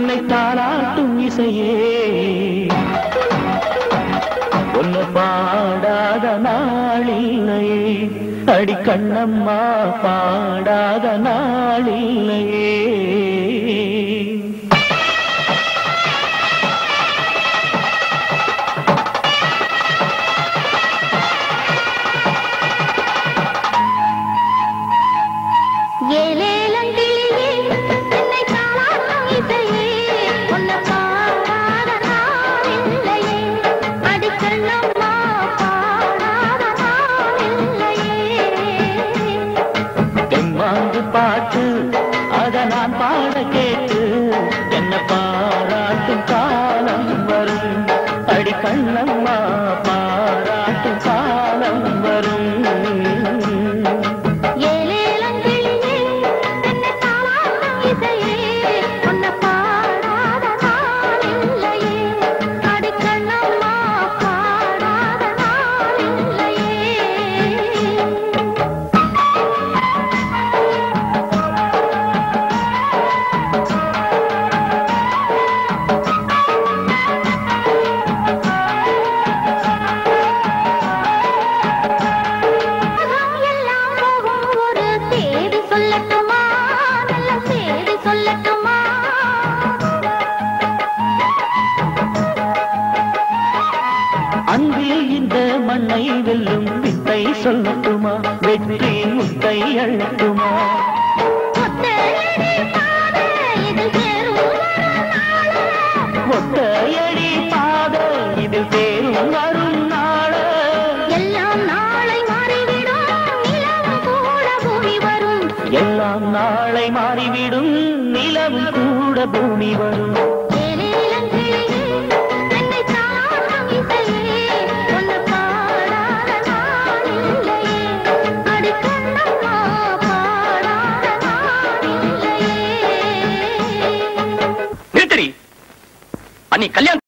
என்னை தாளாட்டும் இசையே. ஒன்னு பாடாத நாளில்லையே. அடி கண்ணம்மா பாடாத நாளில்லையே. அத நான் பாட கேட்டு என்ன பாராட்டும் காலம் வரும். அடி கண்ணம்மா அன்பில் இந்த மண்ணை வெல்லும் வித்தை சொல்லட்டுமா? வெற்றி முத்தை அள்ளட்டுமா? ஒத்தையடி பாதை இதில் தேரும் வரும் நாள எல்லாம் நாளை மாறிவிடும் கூட பூமி வரும். எல்லாம் நாளை மாறிவிடும் கூட பூமி வரும். అని కళ్యాణ్